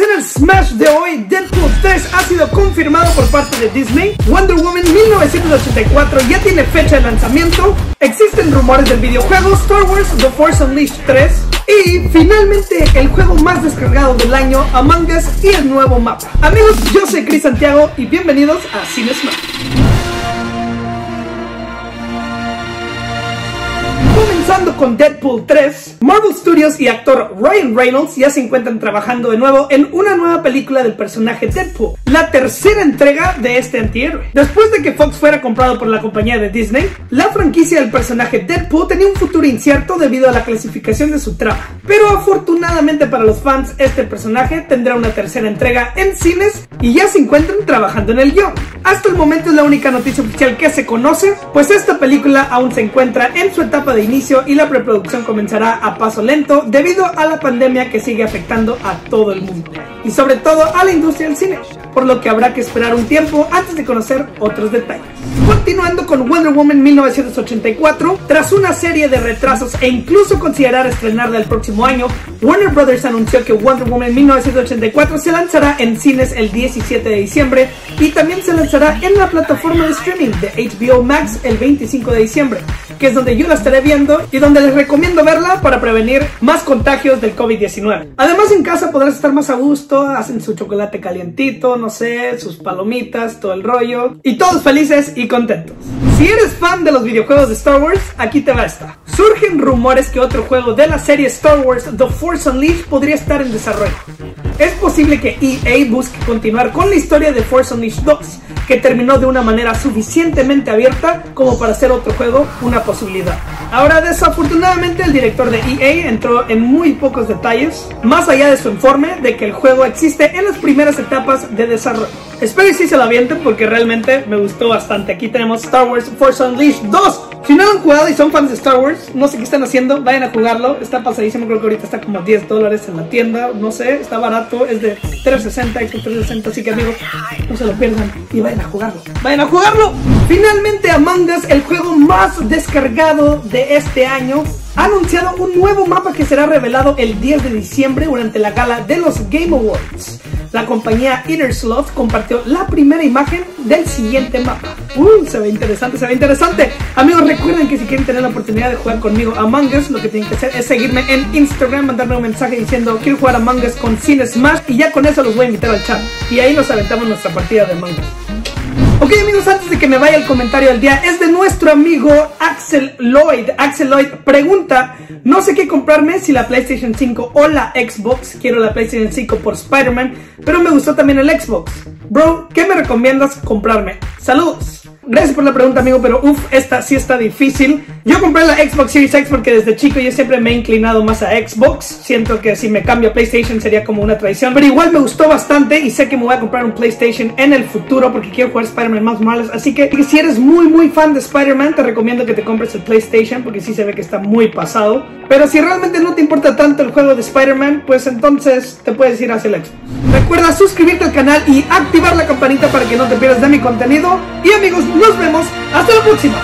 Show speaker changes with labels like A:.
A: en el Smash de hoy, Deadpool 3 ha sido confirmado por parte de Disney. Wonder Woman 1984 ya tiene fecha de lanzamiento. Existen rumores del videojuego Star Wars The Force Unleashed 3. Y finalmente el juego más descargado del año, Among Us y el nuevo mapa. Amigos, yo soy Chris Santiago y bienvenidos a Cine Smash. Con Deadpool 3, Marvel Studios y actor Ryan Reynolds ya se encuentran trabajando de nuevo en una nueva película del personaje Deadpool, la tercera entrega de este antihéroe. Después de que Fox fuera comprado por la compañía de Disney, la franquicia del personaje Deadpool tenía un futuro incierto debido a la clasificación de su trama. Pero afortunadamente para los fans, este personaje tendrá una tercera entrega en cines y ya se encuentran trabajando en el guion. Hasta el momento es la única noticia oficial que se conoce, pues esta película aún se encuentra en su etapa de inicio y la preproducción comenzará a paso lento debido a la pandemia que sigue afectando a todo el mundo y sobre todo a la industria del cine, por lo que habrá que esperar un tiempo antes de conocer otros detalles. Continuando con Wonder Woman 1984, tras una serie de retrasos e incluso considerar estrenarla el próximo año, Warner Brothers anunció que Wonder Woman 1984 se lanzará en cines el 17 de diciembre y también se lanzará en la plataforma de streaming de HBO Max el 25 de diciembre que es donde yo la estaré viendo y donde les recomiendo verla para prevenir más contagios del COVID-19. Además en casa podrás estar más a gusto, hacen su chocolate calientito, no sé, sus palomitas, todo el rollo y todos felices y contentos. Si eres fan de los videojuegos de Star Wars, aquí te va esta. Surgen rumores que otro juego de la serie Star Wars The Force Unleashed podría estar en desarrollo. Es posible que EA busque continuar con la historia de Force Unleashed 2, que terminó de una manera suficientemente abierta como para hacer otro juego una posibilidad. Ahora, desafortunadamente, el director de EA entró en muy pocos detalles, más allá de su informe de que el juego existe en las primeras etapas de desarrollo. Espero que sí se lo avienten porque realmente me gustó bastante. Aquí tenemos Star Wars Force Unleashed 2. Si no lo han jugado y son fans de Star Wars, no sé qué están haciendo, vayan a jugarlo. Está pasadísimo, creo que ahorita está como a 10 dólares en la tienda. No sé, está barato, es de 360, Xbox 360. Así que amigos, no se lo pierdan y vayan a jugarlo. ¡Vayan a jugarlo! Finalmente, Among Us, el juego más descargado de este año, ha anunciado un nuevo mapa que será revelado el 10 de diciembre durante la gala de los Game Awards. La compañía Innersloth compartió la primera imagen del siguiente mapa. Uh, se ve interesante, se ve interesante. Amigos, recuerden que si quieren tener la oportunidad de jugar conmigo Among Us, lo que tienen que hacer es seguirme en Instagram, mandarme un mensaje diciendo quiero jugar Among Us con Cine Smash y ya con eso los voy a invitar al chat. Y ahí nos aventamos nuestra partida de Among Us. Ok amigos, antes de que me vaya el comentario del día, es de nuestro amigo Axel Lloyd. Axel Lloyd pregunta, no sé qué comprarme, si la PlayStation 5 o la Xbox. Quiero la PlayStation 5 por Spider-Man, pero me gustó también el Xbox. Bro, ¿qué me recomiendas comprarme? Saludos. Gracias por la pregunta, amigo, pero uff, esta sí está difícil. Yo compré la Xbox Series X porque desde chico yo siempre me he inclinado más a Xbox. Siento que si me cambio a PlayStation sería como una traición, pero igual me gustó bastante y sé que me voy a comprar un PlayStation en el futuro porque quiero jugar Spider-Man más malas. Así que si eres muy, muy fan de Spider-Man, te recomiendo que te compres el PlayStation porque sí se ve que está muy pasado. Pero si realmente no te importa tanto el juego de Spider-Man, pues entonces te puedes ir hacia el Xbox. Recuerda suscribirte al canal y la campanita para que no te pierdas de mi contenido. Y amigos, nos vemos. Hasta la próxima.